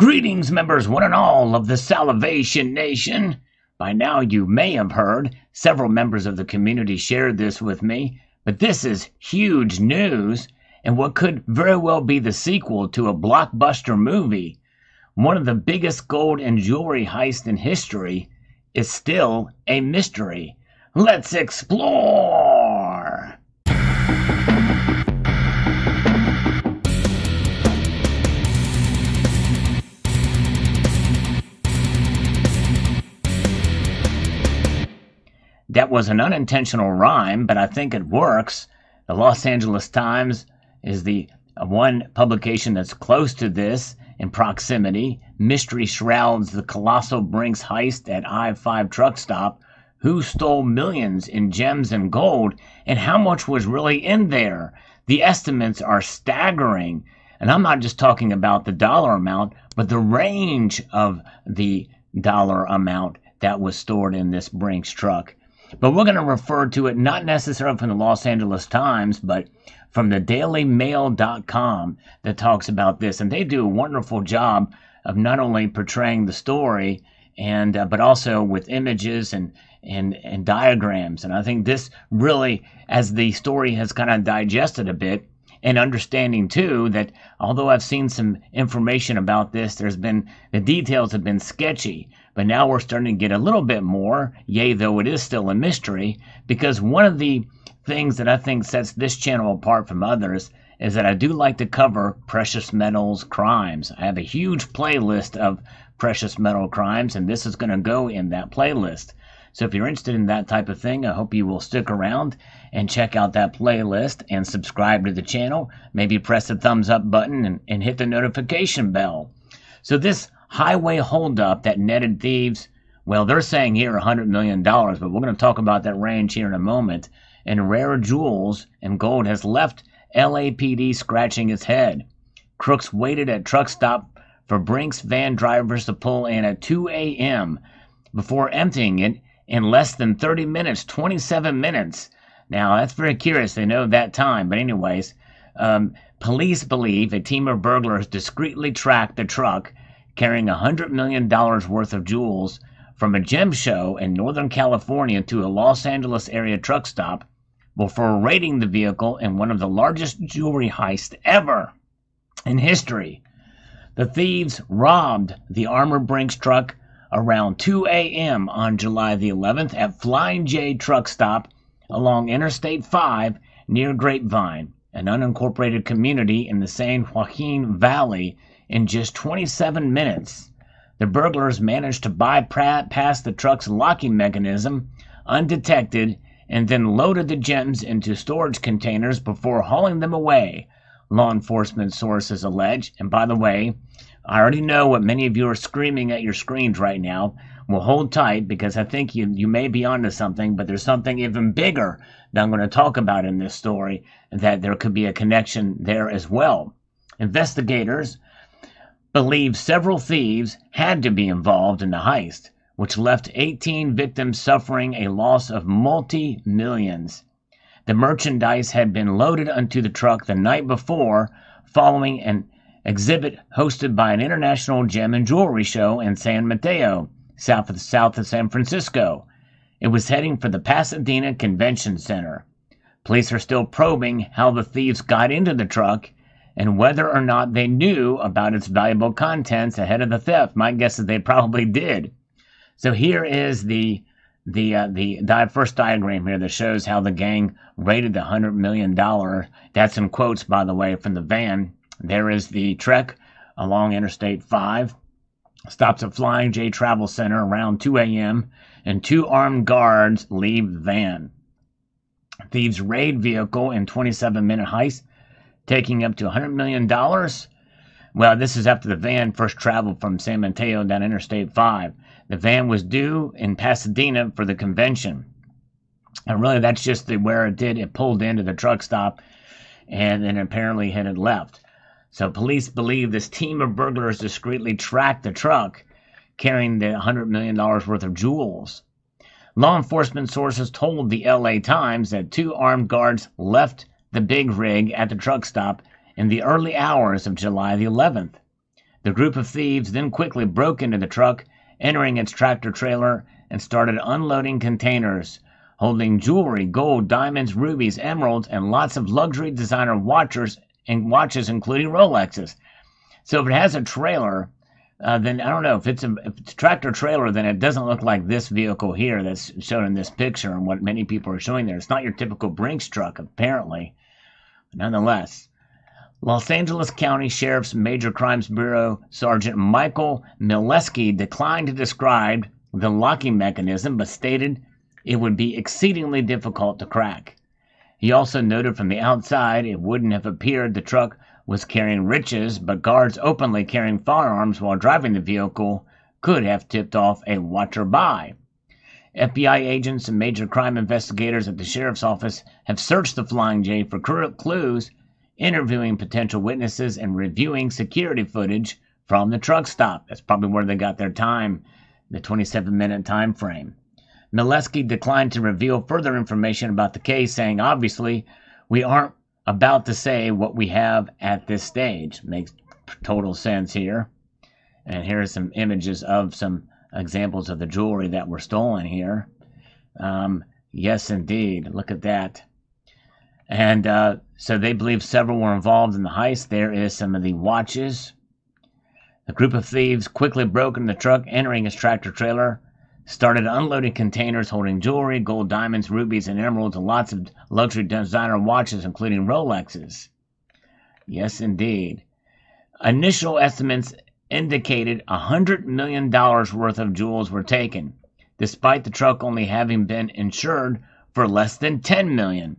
Greetings, members one and all of the Salivation Nation. By now, you may have heard, several members of the community shared this with me, but this is huge news and what could very well be the sequel to a blockbuster movie. One of the biggest gold and jewelry heists in history is still a mystery. Let's explore! Was an unintentional rhyme, but I think it works. The Los Angeles Times is the one publication that's close to this in proximity. Mystery shrouds the colossal Brinks heist at I 5 truck stop. Who stole millions in gems and gold, and how much was really in there? The estimates are staggering. And I'm not just talking about the dollar amount, but the range of the dollar amount that was stored in this Brinks truck. But we're going to refer to it not necessarily from the Los Angeles Times, but from the dailymail.com that talks about this. And they do a wonderful job of not only portraying the story, and uh, but also with images and, and, and diagrams. And I think this really, as the story has kind of digested a bit, and understanding too that although I've seen some information about this, there's been the details have been sketchy, but now we're starting to get a little bit more, yea, though it is still a mystery, because one of the things that I think sets this channel apart from others is that I do like to cover precious metals crimes. I have a huge playlist of precious metal crimes, and this is going to go in that playlist. So if you're interested in that type of thing, I hope you will stick around and check out that playlist and subscribe to the channel. Maybe press the thumbs up button and, and hit the notification bell. So this highway holdup that netted thieves, well, they're saying here $100 million, but we're going to talk about that range here in a moment. And rare jewels and gold has left LAPD scratching its head. Crooks waited at truck stop for Brinks van drivers to pull in at 2 a.m. before emptying it in less than 30 minutes, 27 minutes. Now, that's very curious. They know that time. But, anyways, um, police believe a team of burglars discreetly tracked the truck carrying $100 million worth of jewels from a gem show in Northern California to a Los Angeles area truck stop before raiding the vehicle in one of the largest jewelry heists ever in history. The thieves robbed the Armored Brinks truck around 2 a.m. on July the 11th at Flying J truck stop along Interstate 5 near Grapevine, an unincorporated community in the San Joaquin Valley, in just 27 minutes. The burglars managed to bypass the truck's locking mechanism undetected and then loaded the gems into storage containers before hauling them away, law enforcement sources allege. And by the way, I already know what many of you are screaming at your screens right now. Well, hold tight because I think you, you may be onto something, but there's something even bigger that I'm going to talk about in this story that there could be a connection there as well. Investigators believe several thieves had to be involved in the heist, which left 18 victims suffering a loss of multi millions. The merchandise had been loaded onto the truck the night before following an exhibit hosted by an international gem and jewelry show in San Mateo, south of, south of San Francisco. It was heading for the Pasadena Convention Center. Police are still probing how the thieves got into the truck and whether or not they knew about its valuable contents ahead of the theft. My guess is they probably did. So here is the the uh, the di- first diagram here that shows how the gang raided the hundred million dollar. That's in quotes, by the way, from the van there is the trek along Interstate 5. Stops at Flying J Travel Center around 2 a.m., and two armed guards leave the van. Thieves raid vehicle in 27 minute heist, taking up to $100 million. Well, this is after the van first traveled from San Mateo down Interstate 5. The van was due in Pasadena for the convention. And really, that's just the, where it did. It pulled into the truck stop and then apparently headed left. So police believe this team of burglars discreetly tracked the truck carrying the $100 million worth of jewels. Law enforcement sources told the LA Times that two armed guards left the big rig at the truck stop in the early hours of July the 11th. The group of thieves then quickly broke into the truck, entering its tractor trailer, and started unloading containers holding jewelry, gold, diamonds, rubies, emeralds, and lots of luxury designer watches and watches, including Rolexes. So if it has a trailer, uh, then I don't know if it's a, if it's a tractor trailer, then it doesn't look like this vehicle here that's shown in this picture and what many people are showing there. It's not your typical Brinks truck, apparently. Nonetheless, Los Angeles County Sheriff's Major Crimes Bureau Sergeant Michael Mileski declined to describe the locking mechanism, but stated it would be exceedingly difficult to crack. He also noted from the outside it wouldn't have appeared the truck was carrying riches, but guards openly carrying firearms while driving the vehicle could have tipped off a watcher by. FBI agents and major crime investigators at the sheriff's office have searched the Flying J for clues, interviewing potential witnesses and reviewing security footage from the truck stop. That's probably where they got their time, the 27 minute time frame. Mileski declined to reveal further information about the case, saying, obviously, we aren't about to say what we have at this stage. Makes total sense here. And here are some images of some examples of the jewelry that were stolen here. Um, yes, indeed. Look at that. And uh, so they believe several were involved in the heist. There is some of the watches. The group of thieves quickly broke into the truck, entering its tractor trailer started unloading containers holding jewelry, gold, diamonds, rubies, and emeralds, and lots of luxury designer watches, including Rolexes. Yes, indeed. Initial estimates indicated a $100 million worth of jewels were taken, despite the truck only having been insured for less than 10 million.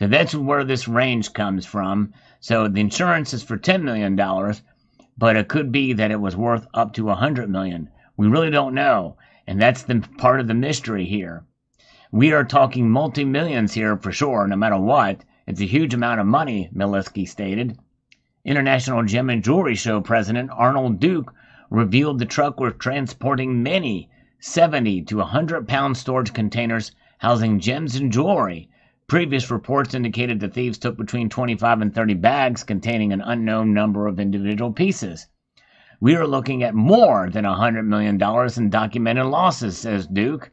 So that's where this range comes from. So the insurance is for $10 million, but it could be that it was worth up to 100 million. We really don't know. And that's the part of the mystery here. We are talking multi millions here for sure, no matter what. It's a huge amount of money, Mileski stated. International Gem and Jewelry Show president Arnold Duke revealed the truck was transporting many 70 to 100 pound storage containers housing gems and jewelry. Previous reports indicated the thieves took between 25 and 30 bags containing an unknown number of individual pieces. We are looking at more than $100 million in documented losses, says Duke.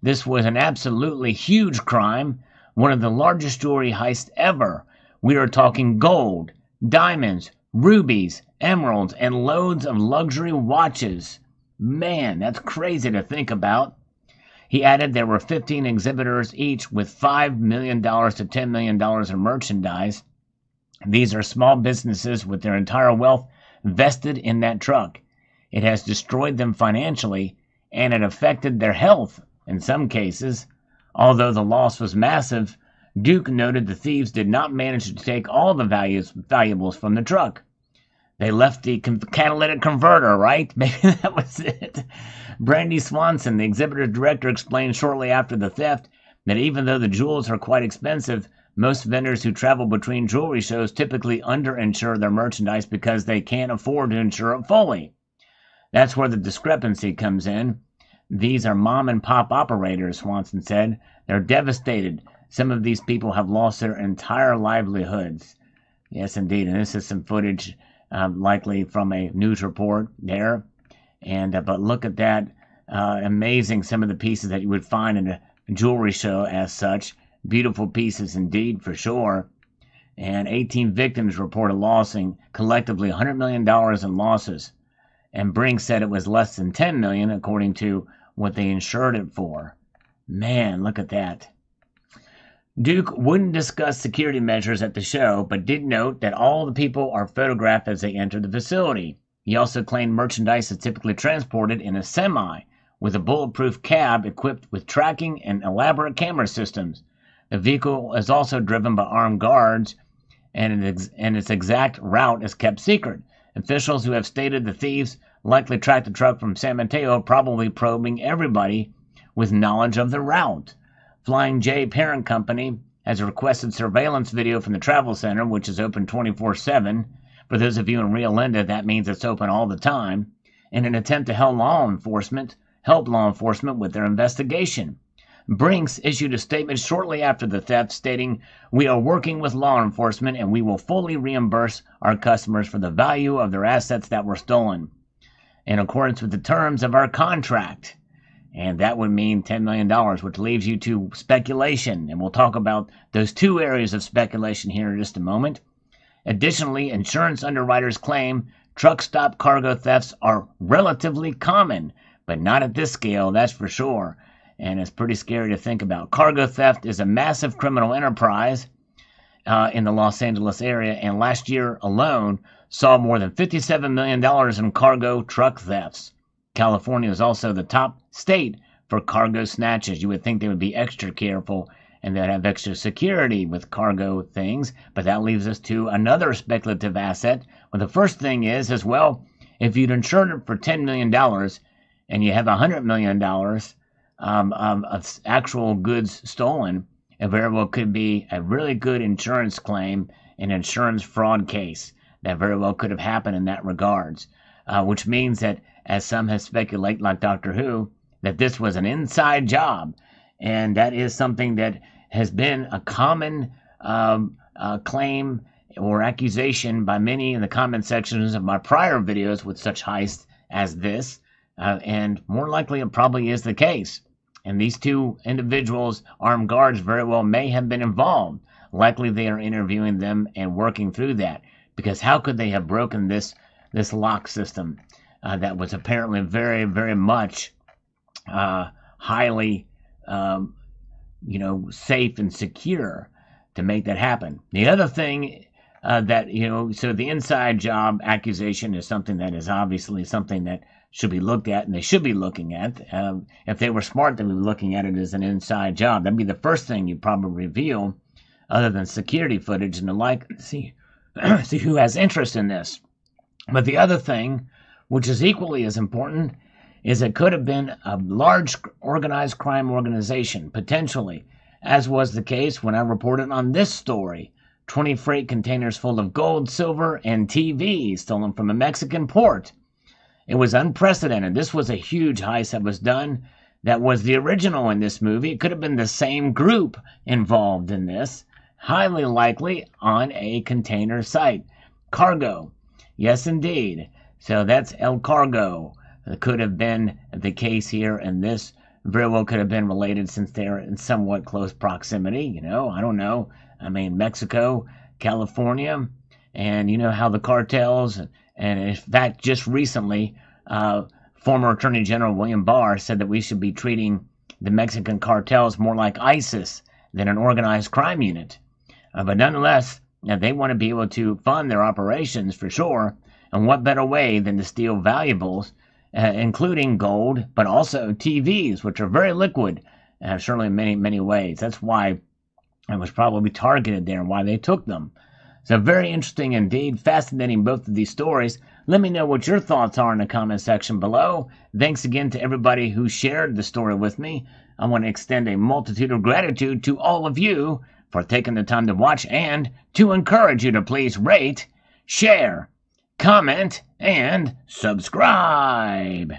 This was an absolutely huge crime, one of the largest jewelry heists ever. We are talking gold, diamonds, rubies, emeralds, and loads of luxury watches. Man, that's crazy to think about. He added there were 15 exhibitors, each with $5 million to $10 million in merchandise. These are small businesses with their entire wealth vested in that truck. It has destroyed them financially, and it affected their health in some cases. Although the loss was massive, Duke noted the thieves did not manage to take all the values, valuables from the truck. They left the catalytic converter, right? Maybe that was it. Brandy Swanson, the exhibitor director, explained shortly after the theft that even though the jewels are quite expensive, most vendors who travel between jewelry shows typically underinsure their merchandise because they can't afford to insure it fully. That's where the discrepancy comes in. These are mom and pop operators, Swanson said. They're devastated. Some of these people have lost their entire livelihoods. Yes, indeed. And this is some footage, uh, likely from a news report there. And uh, but look at that, uh, amazing! Some of the pieces that you would find in a jewelry show, as such. Beautiful pieces indeed, for sure. And 18 victims reported losing collectively $100 million in losses. And Brink said it was less than 10 million according to what they insured it for. Man, look at that. Duke wouldn't discuss security measures at the show, but did note that all the people are photographed as they enter the facility. He also claimed merchandise is typically transported in a semi with a bulletproof cab equipped with tracking and elaborate camera systems. The vehicle is also driven by armed guards, and, it and its exact route is kept secret. Officials who have stated the thieves likely tracked the truck from San Mateo, probably probing everybody with knowledge of the route. Flying J Parent Company has requested surveillance video from the travel center, which is open 24 7. For those of you in Rio Linda, that means it's open all the time, in an attempt to help law enforcement help law enforcement with their investigation. Brinks issued a statement shortly after the theft stating, We are working with law enforcement and we will fully reimburse our customers for the value of their assets that were stolen in accordance with the terms of our contract. And that would mean $10 million, which leaves you to speculation. And we'll talk about those two areas of speculation here in just a moment. Additionally, insurance underwriters claim truck stop cargo thefts are relatively common, but not at this scale, that's for sure and it's pretty scary to think about. Cargo theft is a massive criminal enterprise uh, in the Los Angeles area, and last year alone saw more than $57 million in cargo truck thefts. California is also the top state for cargo snatches. You would think they would be extra careful and they'd have extra security with cargo things, but that leaves us to another speculative asset. Well, the first thing is, as well, if you'd insured it for $10 million and you have $100 million, um, um, of actual goods stolen, it very well could be a really good insurance claim, an insurance fraud case that very well could have happened in that regards. Uh, which means that, as some have speculated, like Doctor Who, that this was an inside job, and that is something that has been a common um, uh, claim or accusation by many in the comment sections of my prior videos with such heists as this, uh, and more likely it probably is the case. And these two individuals, armed guards, very well may have been involved. Likely they are interviewing them and working through that. Because how could they have broken this this lock system uh, that was apparently very, very much uh, highly, um, you know, safe and secure to make that happen? The other thing uh, that you know, so the inside job accusation is something that is obviously something that should be looked at, and they should be looking at. Um, if they were smart, they'd be looking at it as an inside job. That'd be the first thing you'd probably reveal, other than security footage and the like. See, see who has interest in this. But the other thing, which is equally as important, is it could have been a large organized crime organization, potentially, as was the case when I reported on this story. 20 freight containers full of gold, silver, and TVs stolen from a Mexican port. It was unprecedented. This was a huge heist that was done. That was the original in this movie. It could have been the same group involved in this. Highly likely on a container site. Cargo. Yes, indeed. So that's El Cargo. It could have been the case here, and this very well could have been related since they're in somewhat close proximity. You know, I don't know. I mean, Mexico, California, and you know how the cartels and in fact, just recently, uh, former Attorney General William Barr said that we should be treating the Mexican cartels more like ISIS than an organized crime unit. Uh, but nonetheless, they want to be able to fund their operations for sure. And what better way than to steal valuables, uh, including gold, but also TVs, which are very liquid, uh, certainly in many, many ways. That's why it was probably targeted there and why they took them. So very interesting indeed, fascinating both of these stories. Let me know what your thoughts are in the comment section below. Thanks again to everybody who shared the story with me. I want to extend a multitude of gratitude to all of you for taking the time to watch and to encourage you to please rate, share, comment, and subscribe.